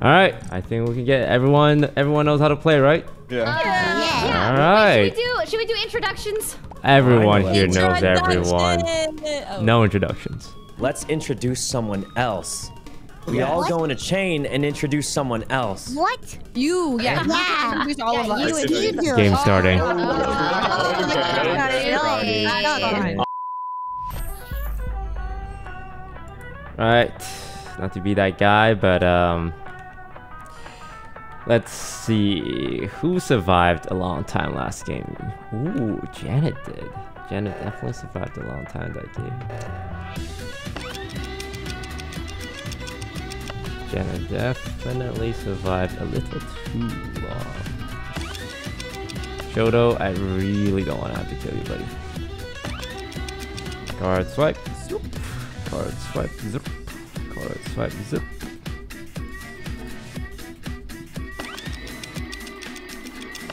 All right, I think we can get everyone. Everyone knows how to play, right? Yeah. All Should we do? Should we do introductions? Everyone know here knows everyone. Oh. No introductions. Let's introduce someone else. We all go in a chain and introduce someone else. What? You, yeah, you Yeah. introduce all of us. you and you. Game starting. Really? All right, not to be that guy, but um, let's see who survived a long time last game. Ooh, Janet did. Janet definitely survived a long time that game. Janet definitely survived a little too long. Shoto, I really don't want to have to kill you, buddy. Card swipe. Zoop. Card swipe. Zip. Card swipe. Zip.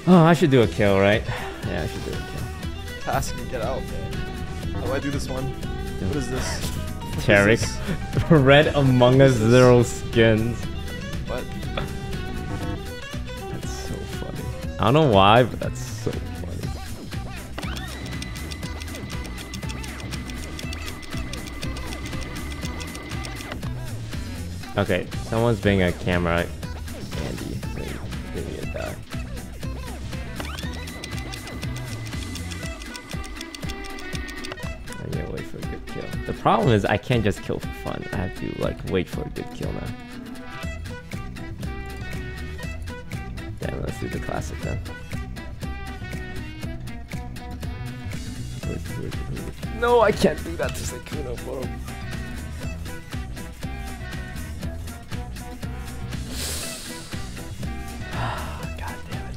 Oh, I should do a kill, right? Yeah, I should do a kill. Task and get out. man. How do I do this one? What is this? Tarik. Red Among Us Zero skins. What? That's so funny. I don't know why, but that's so funny. Okay, someone's being a camera. The problem is I can't just kill for fun. I have to like wait for a good kill now. Damn, let's do the classic then. No, I can't do that to Sykkuno, bro. God damn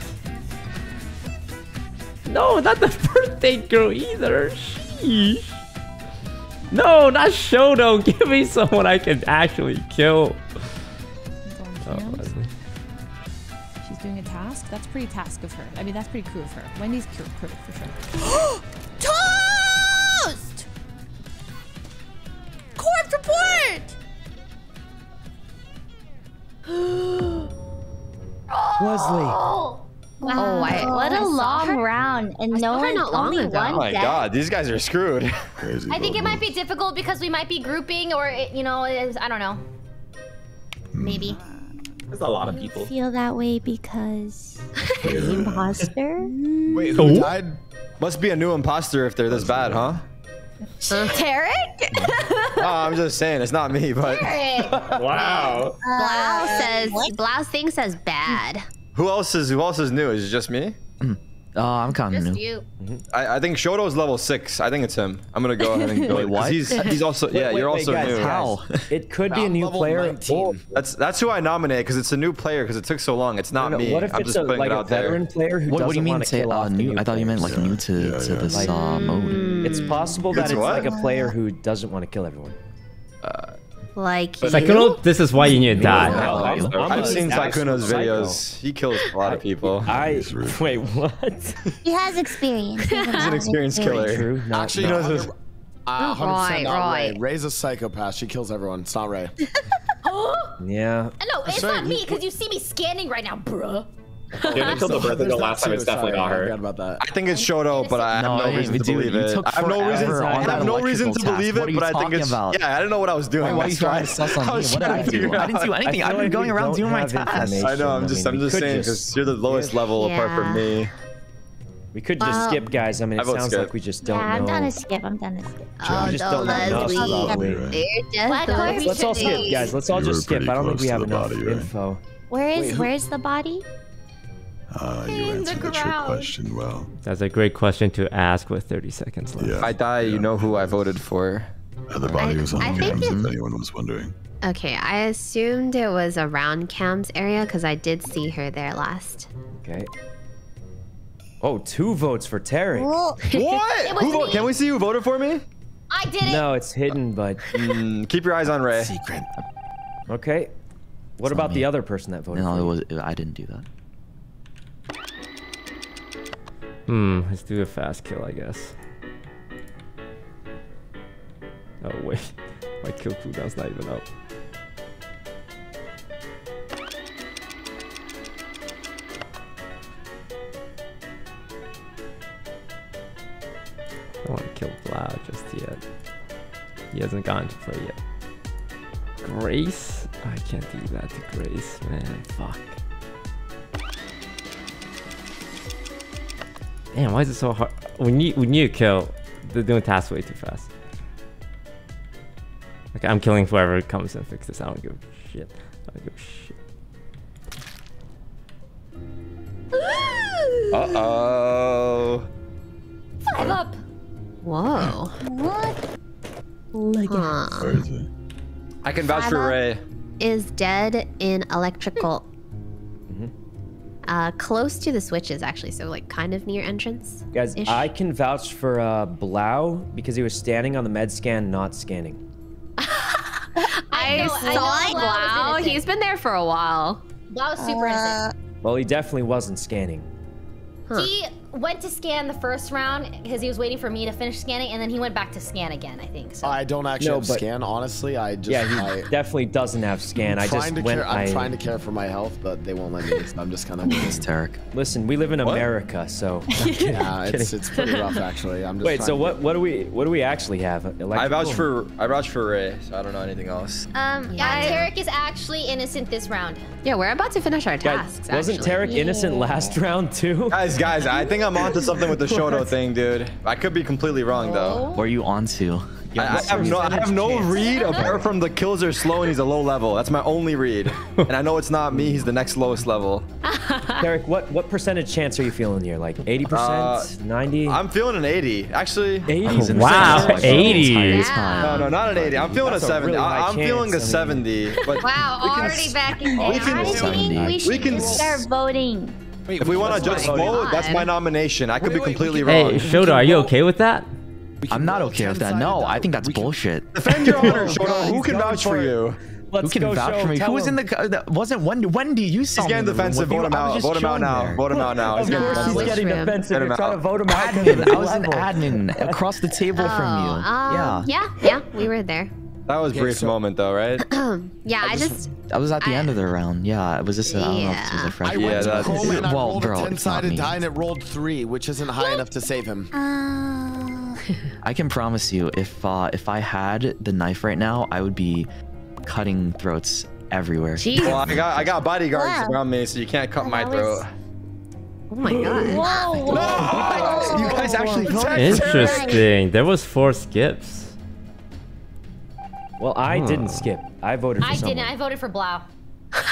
it. No, not the birthday girl either. Sheesh. No, not Shoto. Give me someone I can actually kill. Oh, She's doing a task. That's pretty task of her. I mean, that's pretty crew of her. Wendy's crew, crew for sure. Toast! Corpse report! Wesley. Oh. Oh, Wow, I- what I a saw long her- round, and I no saw her one, not long only ago. one Oh my dead. god, these guys are screwed. I think it might be difficult because we might be grouping, or it, you know, it is, I don't know. Maybe. There's a lot of You people. feel that way because you're the imposter? Wait, who died? Must be a new imposter if they're this bad, huh? Tarik? oh, I'm just saying, it's not me, but Tarik. Wow. Blau says, what? Blau thinks as bad. Who else is who else is new? Is it just me? Oh, I'm kind of Just new. you. I, I think Shoto's level six. I think it's him. I'm gonna go ahead and go. Wait, 'cause what? He's he's also yeah. Wait, you're wait, also guys, new. How? It could be a I'm new level player. 19. That's that's who I nominate because it's a new player because it took so long. It's not No, no, me. What if I'm it's just a, putting like it a out there. veteran player who What, doesn't what do you mean want to say kill uh, off the new? new I thought you meant like players? new to, to this Like- uh, mode. It's possible that It's it's what? like a player who doesn't want to kill everyone. Like Sykkuno, this is why you need that. No, I'm- I'm I've seen actual Sykkuno's psycho. videos. He kills a lot of people. I wait. What? He has experience. He has He's an experienced experience. killer. True. Not, Actually, He no, knows his- 100, uh, 100% Right, not right. Ray. Ray's a psychopath. She kills everyone. It's not Ray. yeah. No, it's sorry, not me because you see me scanning right now, bruh. Janet killed the birthday There's girl last time. It's definitely sorry, not I forgot her. about that. I think it's Shoto, but I have No, no, reason to do believe it. I have no reason. I have no reason to believe it, but I think it's. about? Yeah, I didn't know what I was doing. Why, why are you trying to suss on I me? was What did trying I to do? I didn't do anything. I I've been going around doing my have tasks. I know. I'm just. I'm just saying because you're the lowest level apart from Yeah. me. We could just Well- skip, um, guys. I mean, it vote sounds skip. like we just don't Yeah, I'm know. done to skip. I'm done to skip. Oh, we just no, don't know enough, Leslie. probably. They're What just the color is Let's all skip, guys. Let's all You just skip. I don't think we have enough body, right? info. Where is Wait, Where's the body? Uh, you In the answered the trick question well. That's a great question to ask with 30 seconds left. Yeah. If I die, you know who I voted for. Uh, the body I- was on I cams, if anyone was wondering. Okay, I assumed it was around Cam's area because I did see her there last. Okay. Oh, two votes for Tarik. Well, What? was Who vote- me. Can we see who voted for me? I did it. No, it's hidden, but Mm, keep your eyes on Ray. Secret. okay. What It's about the other person that voted No, for it you? was. I didn't do that. Hmm, let's do a fast kill, I guess. Oh, wait. My kill cooldown's not even up. I don't want to kill Vlad just yet. He hasn't gotten to play yet. Grace? I can't do that to Grace, man. Fuck. Damn, why is it so hard? We need we need to kill. They're doing tasks way too fast. Okay, I'm killing whoever comes and fixes. I don't give a shit. I don't give a shit. Uh oh. Five up. Whoa. What? Look Huh. Where is? I can vouch for Five up. Ray. Is dead in electrical. Uh, close to the switches, actually. So, like, kind of near entrance. Guys, I can vouch for uh, Blau because he was standing on the med scan, not scanning. I, know- I know saw Blau Blau. He's been there for a while. Blau was super innocent. Well, he definitely wasn't scanning. He went to scan the first round because he was waiting for me to finish scanning, and then he went back to scan again. I think. So. I don't actually No, have but- scan, honestly. I just Yeah, he I, definitely doesn't have scan. I I'm just trying to went. care. I'm I, trying to care for my health, but they won't let me. So I'm just kind of. It's Tarik. Listen, we live in America, so. yeah, it's it's pretty rough actually. I'm just. Wait, so what? What do we? What do we actually have? I Electrical? vouch for I vouch for Ray, so I don't know anything else. Um, yeah, Tarik is actually innocent this round. Yeah, we're about to finish our Guys, tasks. wasn't actually. Tarik innocent last round too? Guys, guys, I think I'm onto something with the Shoto thing, dude. I could be completely wrong though. What are you on to? I, I have no, I have no read apart from the kills are slow and he's a low level. That's my only read, and I know it's not me. He's the next lowest level. Derek, what what percentage chance are you feeling here? Like 80%, Uh, 90? I'm feeling an 80. Actually, 80? He's in Wow, the 80. Yeah. no, no, not an 80. I'm feeling That's a a 70. really I, high I'm feeling a mean. 70. But Wow, already s- backing down. we can I s- think we should We can start s- voting. if we want to just my vote, that's my nomination. I could be Wait, wait, completely can- wrong. Hey, Shoto, are you okay with that? I'm not okay with that. No, I think that's bullshit. Defend your honor, Shoto. Who can vouch for for you? Let's Who can go vouch show, for me? Who was in the? uh, That wasn't Wendy. Wendy, you saw He's me in getting the defensive. Vote you. him I was out. just Vote him out chilling now. there. Vote him out now. He's Of getting course he's defensive. getting room? defensive. Get You're trying to vote him out. Admin. I was an admin across the table Oh, from you. um, yeah. yeah, yeah, we were there. That was Okay, brief so- moment though, right? Yeah, I just, I was at the I- end of the round. Yeah, it was just. I don't know if this was Yeah. a I fresh. Yeah, went to that's- and I Well, rolled bro, a 10-sided die and it rolled three, which isn't high enough to save him. I can promise you, if uh, if I had the knife right now, I would be cutting throats everywhere. jeez. Well, I got I got bodyguards Wow. around me, so you can't cut my that throat. was- Oh my god. Whoa, You guys actually. Interesting. There was four skips. Well, I didn't skip. I voted for I someone. didn't. I voted for Blau.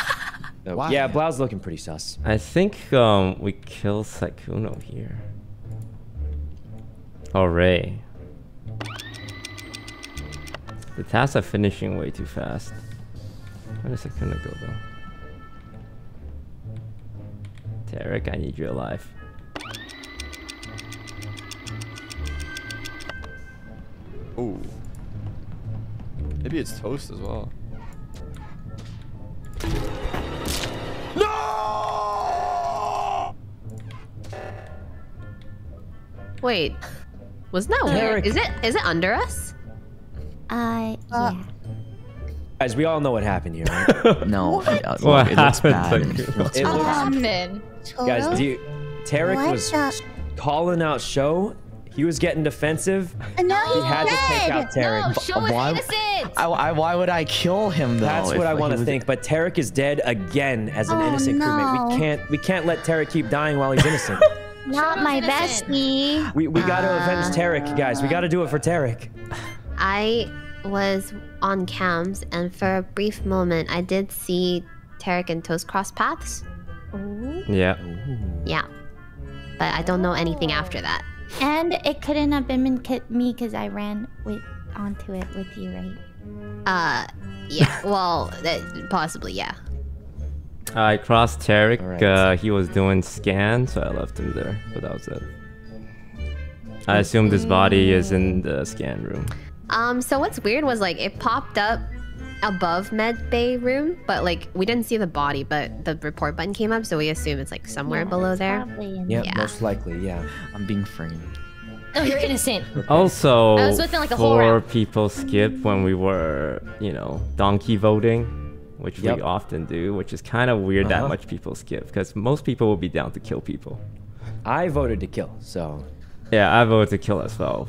So, Why? Yeah, Blau's looking pretty sus. I think um we kill Sykkuno here. Or Ray. The tasks are finishing way too fast. Where does Sykkuno go though? Tarik, I need you alive. Ooh. Maybe it's toast as well. No! Wait, was that Tarik. Is it? Is it under us? Uh, yeah. Guys, we all know what happened here, right? No, uh, What look, it looks happened bad. It looks It bad. looks-. Guys, do you, Tarik What was the- calling out Show. He was getting defensive. No, He had to take out Tarik. No, show is why- innocent. I, I, why would I kill him though? That's if what I want to think. But Tarik is dead again as an Oh, innocent crewmate. We can't we can't let Tarik keep dying while he's innocent. Not my innocent. bestie. we we gotta Uh, avenge Tarik, guys. We gotta do it for Tarik. I was on cams, and for a brief moment, I did see Tarik and Toast cross paths. Yeah. Yeah, but I don't know anything after that. And it couldn't have been me because I ran with onto it with you, right? Uh, yeah. Well, that, possibly, yeah. I crossed Tarik. Alright. Uh, he was doing scan, so I left him there. But that was it. I assume this body is in the scan room. Um, so what's weird was like it popped up above med bay room, but like we didn't see the body, but the report button came up, so we assume it's like somewhere Yeah, below it's there. probably in Yeah, Yeah. most likely, yeah. I'm being framed. No, you're innocent. Also, I was with like a four round. people skip when we were, you know, donkey voting, which Yep. we often do, which is kind of weird Uh-huh. that much people skip because most people will be down to kill people. I voted to kill, so Yeah, I voted to kill as well.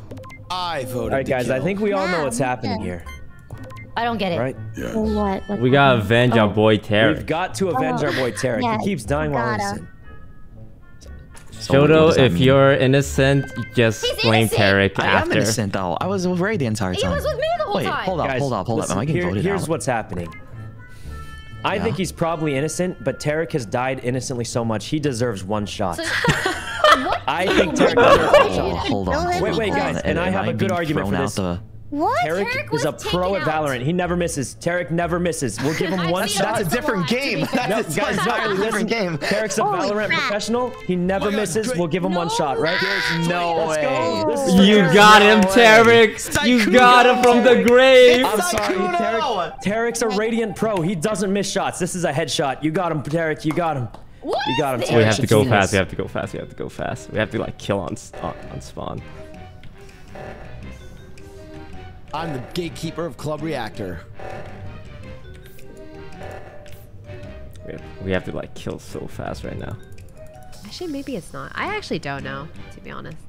I voted. All right, to guys. I think we all know what's happening too. here, I don't get it. right? Yes. What? What's We gotta happening? avenge our boy boy We've got to avenge our boy Tarik. yeah, he keeps dying while gotta. Innocent. So what Shoto, does that if mean? you're innocent, just He's blame innocent. Tarik I am innocent though. I was away the entire time. He was with me the whole Wait, time. hold up, Guys, hold up, hold up. Am I listen, getting here- voted Here's out? what's happening. I Yeah. think he's probably innocent, but Tarik has died innocently so much he deserves one shot. I think Tarik deserves one Oh, shot. hold on. Hold Wait, on, wait, hold guys, on. and I have a good argument for this. the- What? Tarik, Tarik is a pro taken at out. Valorant. He never misses. Tarik never misses. We'll give him one shot. That's a different lot, to be game. fair. No, That's guys, an entirely listen. different game. Tarik's a Holy Valorant crap. professional. He never Oh my God, misses. great. We'll give him one shot, right? There's no Let's way. go. This You Tarik. got him, No way. Tarik. You got him from the grave. I'm sorry, Tarik. Tarik's a radiant pro. He doesn't miss shots. This is a headshot. You got him, Tarik. You got him. What You got him, Tarik. We have to go fast. We have to go fast. We have to go fast. We have to like kill on on, on spawn. I'm the gatekeeper of Club Reactor. We have, we have to like kill so fast right now. Actually, maybe it's not. I actually don't know, to be honest.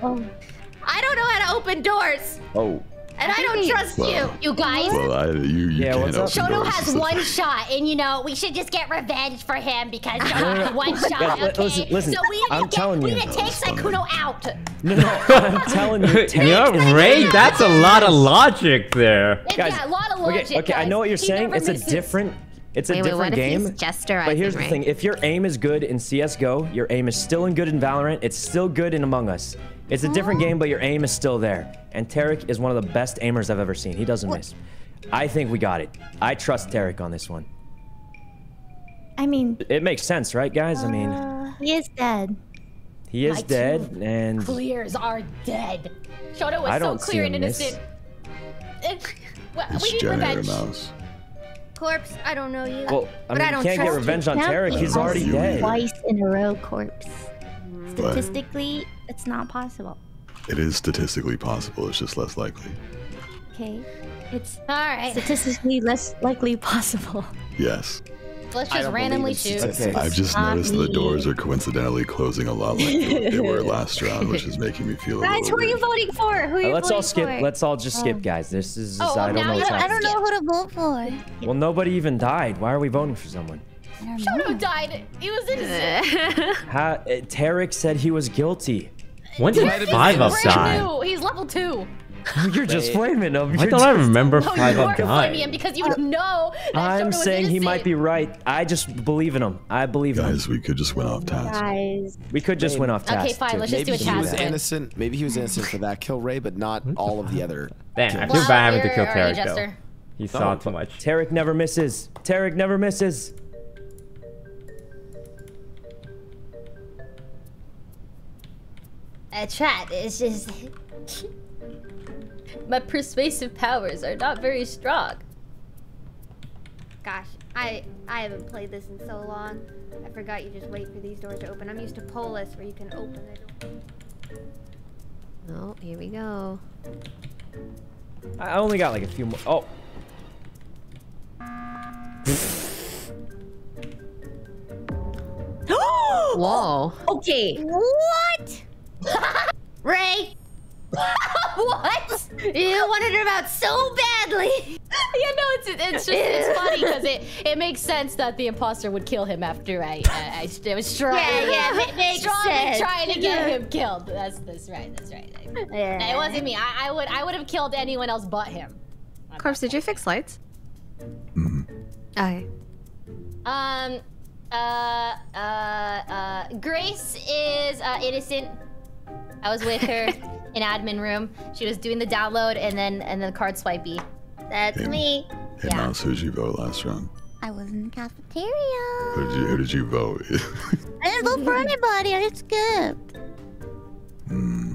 Oh, I don't know how to open doors, Oh. And I don't trust Well- you. You guys. Well, I, you, you Yeah, can't what's up? open Shoto doors. has one shot, and you know we should just get revenge for him because Shoto has one shot. Yeah, okay, listen, listen, so we need I'm to get, telling we you. need to take Sykkuno out. No, no. I'm telling you, Tarik. Yeah, Ray, that's a lot of logic there. It's Guys, yeah, a lot of logic. okay, okay. I know what you're He saying. never It's a different. It's a Wait, wait, different what if game. Jester? But here's the right? thing: if your aim is good in CS:GO, your aim is still in good in Valorant. It's still good in Among Us. It's a different game, but your aim is still there. And Tarik is one of the best aimers I've ever seen. He doesn't miss. I think we got it. I trust Tarik on this one. I mean, It makes sense, right, guys? I mean, uh, he is dead. he is My dead, and Clears are dead. Shoto was I so don't see clear and him miss. innocent. It, well, It's we need generator revenge. mouse. Corpse, I don't know you. well, I but mean, I you don't can't get trust you. revenge on Tarik. He's already dead. Twice in a row, corpse. But Statistically, it's not possible. it is statistically possible. It's just less likely. Okay, it's All right, statistically less likely possible. Yes. let's just randomly believe in shoot. Okay. I've just not noticed the doors are coincidentally closing a lot like they they were last round, which is making me feel a Guys, little who are you voting for? Who are you Uh, you let's all skip. for? Let's all just skip, Oh. guys. This is. Oh, I don't know you what's don't- I don't know who to vote for. Well, nobody even died. Why are we voting for someone? I don't. Shoto died. He was innocent. Ha- uh, Tarik said he was guilty. When did five up Brand die? new. He's level two. You're just flaming him. Why You're don't I just- remember No, five you up are blaming dying? him because you know that I'm Shoto was saying he might be right. I just believe in him. I believe in him. Guys, we could just went off task. Guys, We could just win off task. Okay, fine, too. let's just Maybe do a task. he was task. innocent. Maybe he was innocent for that kill, Ray, but not all of the other. Damn, I kills. feel bad having to kill Tarik though. He saw Oh, too much. Tarik never misses. Tarik never misses. I tried. It's just my persuasive powers are not very strong. Gosh, I I haven't played this in so long. I forgot you just wait for these doors to open. I'm used to Polus where you can open it. Oh, here we go. I only got like a few more. Oh. Whoa. okay. What? Ray? what? You wanted him out so badly. yeah, no, it's it's just it's funny because it it makes sense that the imposter would kill him after I I, I was strong. Yeah, yeah, it makes strongly sense. trying to get him killed. That's that's right. That's right. Yeah. It wasn't me. I, I would I would have killed anyone else but him. Corpse, did you fix lights? Mhm. Okay. Um, uh, uh, uh, Grace is uh, innocent. I was with her in admin room. She was doing the download and then and then card swipey. That's Hey. me. Hey, Yeah. Mouse, who'd you vote last round? I was in the cafeteria. Who did you, who did you vote? I didn't vote for anybody. I skipped. Hmm.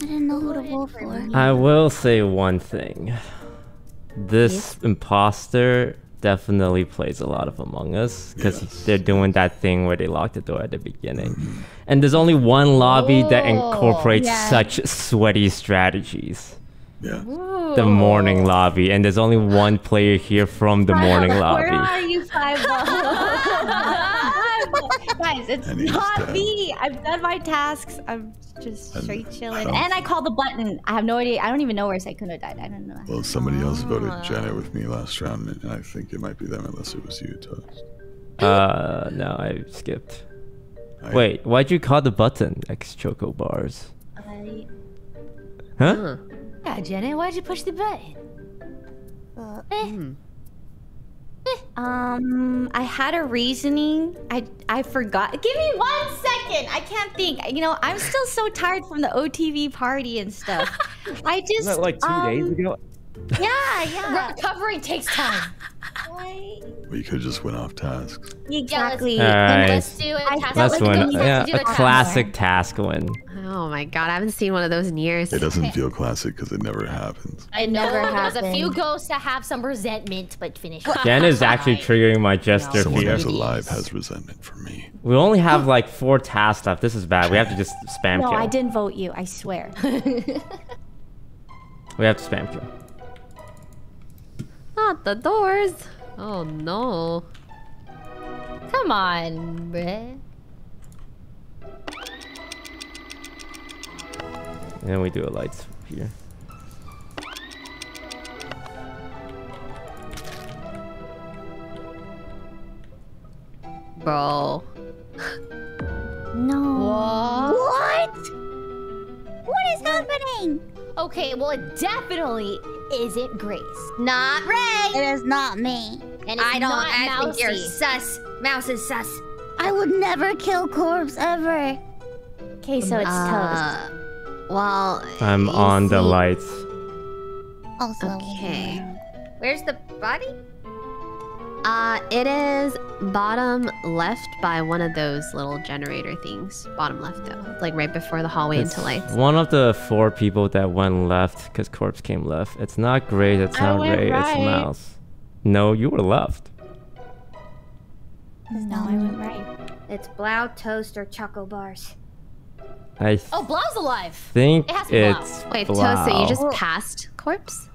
I didn't know who to vote for. I will say one thing. This imposter definitely plays a lot of Among Us because Yes. they're doing that thing where they lock the door at the beginning. And there's only one lobby that Oh, incorporates yeah. such sweaty strategies. Yeah. the morning lobby, and there's only one player here from the morning Where lobby. are you, Five Guys, it's And not dead. me. I've done my tasks. I'm just And straight chilling. don't- And I called the button. I have no idea. I don't even know where Sykkuno died. I don't know. Well, somebody else voted Janet with me last round, and I think it might be them unless it was you, Toast. Uh, no, I skipped. I- Wait, why'd you call the button X Choco Bars? I- Huh? Yeah, Jenny, why'd you push the button? Uh, eh. Um, I had a reasoning. I I forgot. Give me one second. I can't think. You know, I'm still so tired from the OTV party and stuff. I just Isn't that like two days um, ago? Yeah, yeah. Recovery takes time. Why- We could just went off tasks. Exactly. Alright. Let's do it. Task That's with one. Yeah, do a classic task win. Oh my god, I haven't seen one of those in years. It doesn't feel classic because it never happens. It know never there's a few ghosts that have some resentment, but finish. Jen is actually triggering my jester Someone fear. who's alive has resentment for me. We only have like four tasks left. This is bad. We have to just spam No, kill. I didn't vote you. I swear. We have to spam kill. Not the doors. Oh no. Come on, bruh. And we do a lights here. Bro. No. What? What is happening? Okay, well, it definitely isn't Grace. Not Ray. It is not me. And it's I don't. not I think you're sus. Mouse is sus. I would never kill corpse ever. Okay, so it's Uh, well, I'm you on the lights. Also. Okay. Where's the body? Uh, it is bottom left by one of those little generator things. Bottom left, though. Like right before the hallway It's into lights. one of the four people that went left because corpse came left. It's not Grace. It's I not went Ray. It's right. Mouse. No, you were left. No, I went right. It's Blau toast or choco bars. I Oh, Blau's alive. think It has to be Blau. it's Wait, Blau. Toast, so you just passed corpse?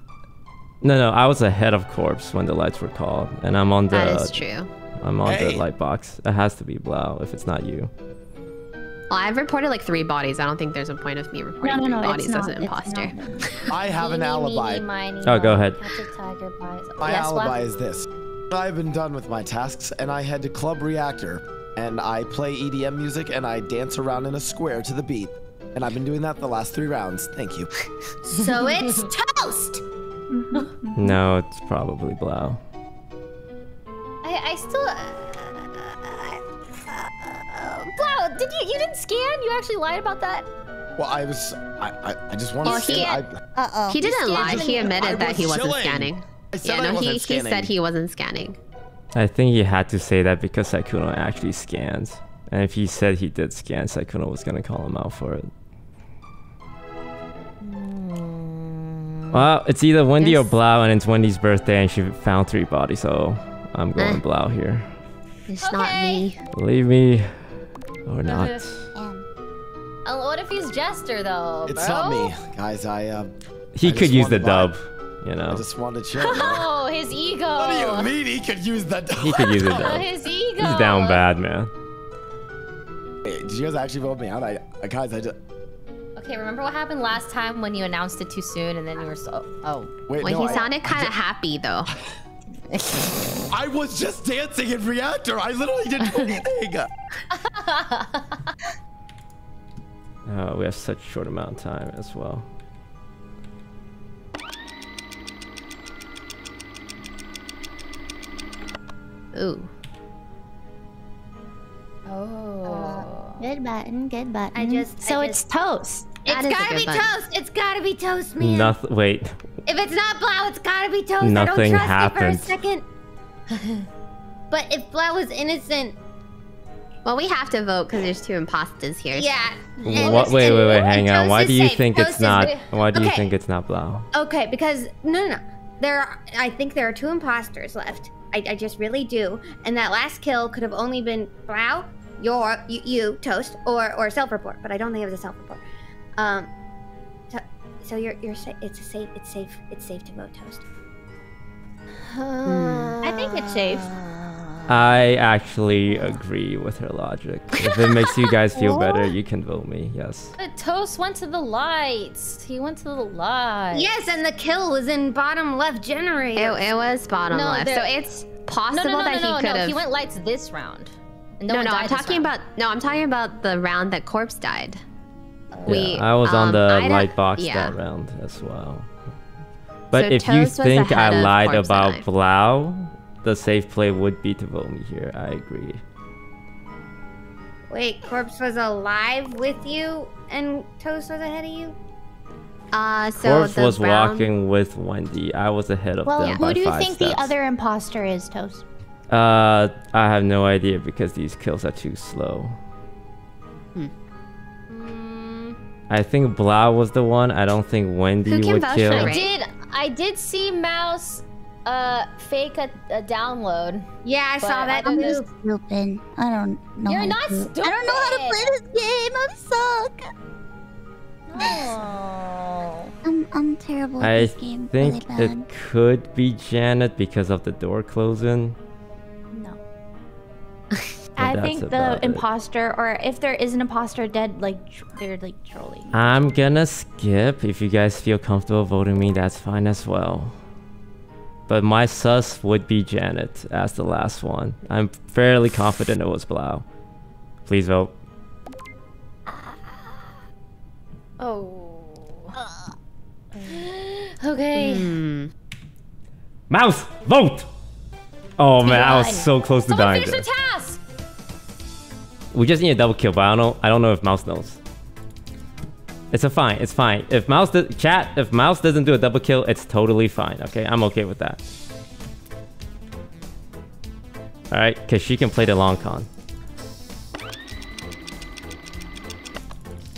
No, no, I was ahead of corpse when the lights were called, and I'm on the. That is true. I'm on Hey. the light box. It has to be Blau if it's not you. Well, I've reported like three bodies. I don't think there's a point of me reporting No, no, three no. bodies it's as an imposter. I have an Meeny, alibi. meeny, Oh, go ahead. Catch a tiger by his- My Yes, alibi is this. I've been done with my tasks and I head to Club Reactor and I play EDM music and I dance around in a square to the beat. And I've been doing that the last three rounds. Thank you. So it's toast. No, it's probably Blau. I, I still. Uh, uh, Blau, did you you didn't scan? You actually lied about that. Well, I was. I, I, I just wanted Well, to say. he- I, Uh oh. He didn't lie. He admitted I that was he wasn't chilling. scanning. I said Yeah, I no, wasn't he, he said he wasn't scanning. I think he had to say that because Sykkuno actually scans. And if he said he did scan, Sykkuno was gonna call him out for it. Well, it's either Wendy or Yes. Blau, and it's Wendy's birthday, and she found three bodies, so I'm going Eh. Blau here. It's not me. Believe me or not. Uh, what if he's Jester though? it's bro? not me, guys. I. Uh, He I could use the dub, my- you know. I just wanted to chill. Oh, his ego. what do you mean he could use that? He could use the Oh, dub. his ego. He's down bad, man. Hey, did you guys actually vote me out? I, I guys, I just. Okay, remember what happened last time when you announced it too soon and then you were so. Oh. Wait, Well, no, he I- sounded kind of ju- happy though. I was just dancing in reactor. I literally didn't do anything. Oh, uh, we have such a short amount of time as well. Ooh. Oh. Good button. Good button. I just- So I it's toast. That it's is gotta be button. toast. It's gotta be toast, man. Nothing. Wait. If it's not Blau, it's gotta be toast. Nothing I don't trust happened. it for a second. but if Blau was innocent, Well, we have to vote because there's two imposters here. yeah. and What? it's- Wait, wait, wait. Hang on. Why do you safe. think Toast it's not? wi- Why do you Okay. think it's not Blau? Okay, because no, no, no. There, are, I think there are two imposters left. I, I just really do. And that last kill could have only been Blau, your, you, you Toast, or or self-report. But I don't think it was a self-report. Um, so, so you're you're sa- it's a safe it's safe it's safe to vote toast. I think it's safe. I actually agree with her logic. If it makes you guys feel better, you can vote me. Yes. But Toast went to the lights. He went to the lights. Yes, and the kill was in bottom left generator. It, it was bottom No, left, so it's possible no, no, no, that no, no, he could no. have. He went lights this round. And no, no, no, I'm talking about no, I'm talking about the round that corpse died. We, yeah, I was on um, the I light box yeah. that round as well. But So if you Toast was think I lied about Blau, the safe play would be to vote me here. I agree. Wait, corpse was alive with you, and toast was ahead of you. Uh, so Corpse was round- walking with Wendy. I was ahead of Well, them who by do you think the other imposter is, Toast? Uh, I have no idea because these kills are too slow. I think Blau was the one. I don't think Wendy would kill. I did. I did see Mouse uh fake a, a download. Yeah, I saw that I'm just stupid. I don't know. You're not to- stupid. I don't know how to play this game. I suck. Oh. I'm I'm terrible at I this game. I think really it could be Janet because of the door closing. No. But I think the about it. imposter, or if there is an imposter dead, like tr- they're like trolling. I'm gonna skip. If you guys feel comfortable voting me, that's fine as well. But my sus would be Janet as the last one. I'm fairly confident it was Blau. Please vote. Oh. Okay. Hmm. Mouse, vote! Oh man, I was so close to Someone dying. finish the task. We just need a double kill, but I don't know. I don't know if Mouse knows. It's a fine. It's fine. If Mouse does, chat, if Mouse doesn't do a double kill, it's totally fine. Okay, I'm okay with that. All right, because she can play the long con.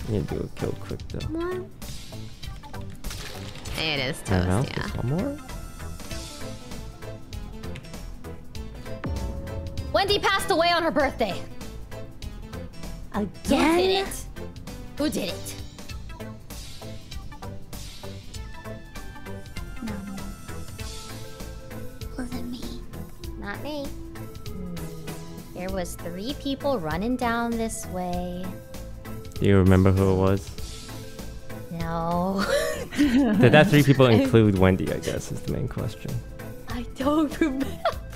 You need to do a kill quick though. It is Alright, Mouse, yeah. just one more. Wendy passed away on her birthday. Who did Again? it? Who did it? Wasn't me. Not me. Hmm. There was three people running down this way. Do you remember who it was? No. Did that three people include Wendy? I guess is the main question. I don't remember.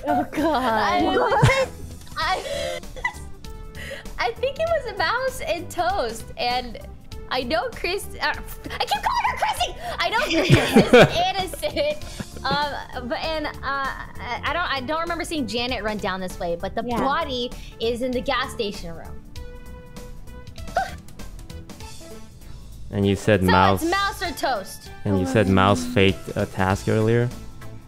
Oh god. I, I, mouse and toast, and I know Chris. Uh, I keep calling her Chrissy. I know Chris is innocent. Um, but and uh, I I don't I don't remember seeing Janet run down this way, but the Yeah. body is in the gas station room. And you said So Mouse. it's mouse or toast. And you said Mouse faked a task earlier.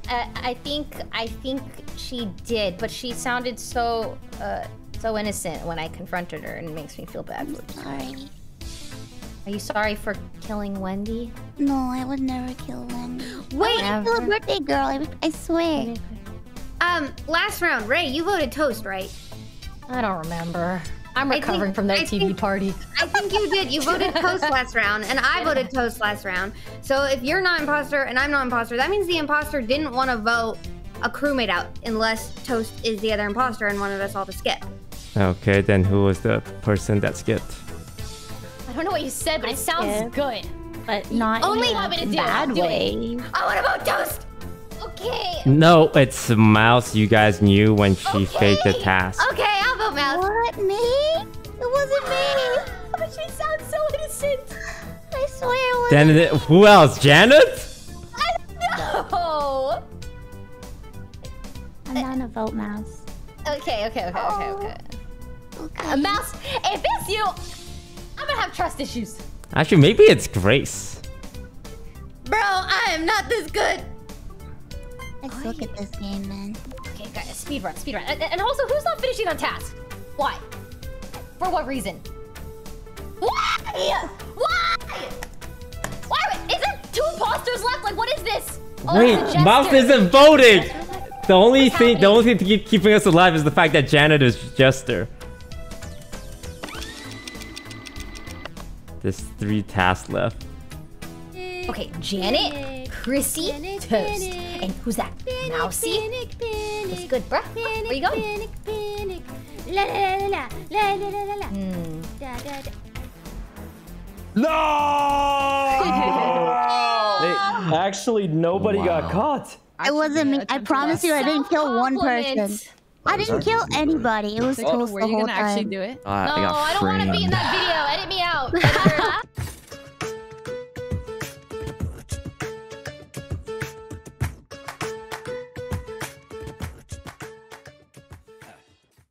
Uh, I think I think she did, but she sounded so uh, so innocent when I confronted her, and it makes me feel bad. for her. Sorry. Are you sorry for killing Wendy? No, I would never kill Wendy. Wait, I would kill a birthday girl. I, I swear. Um, last round, Ray, you voted toast, right? I don't remember. I'm recovering think- from that I TV think- party. I think you did. You voted toast last round, and I voted toast last round. So if you're not imposter and I'm not imposter, that means the imposter didn't want to vote a crewmate out unless toast is the other imposter and wanted us all to skip. Okay, then who was the person that skipped? I don't know what you said, but it sounds skip. good. But not Only in want me a do it, bad do it. way. I want to vote toast. Okay. No, it's Mouse. You guys knew when she faked the task. Okay, I'll vote mouse. What, me? It wasn't me. But she sounds so innocent. I swear it was. Then it- who else? Janet? No. I'm not a vote mouse. Okay, okay, okay, okay, okay. Oh. Okay. A mouse. If it's you, I'm gonna have trust issues. Actually, maybe it's Grace. Bro, I am not this good. I suck at this game, man. Okay, guys, speed run, speed run. And, and also, who's not finishing on task? Why? For what reason? Why? Why? Why? Is there two imposters left? Like, what is this? Oh, Wait, it's. Mouse isn't voting. The only thing, the only thing to keep keeping us alive is the fact that Janet is Jester. There's three tasks left. Okay, Janet, Chrissy, Toast. And who's that? Mousy? It's good, bruh. Where you going? La la la la la la la la la. Hmm. Da, da, da. Hey, actually, nobody got caught. It wasn't me. I promise you, I didn't kill one person. I didn't kill anybody. It was Oh, Toast were the you gonna actually time. do it? Uh, I no, got I don't want to be in that video. Edit me out.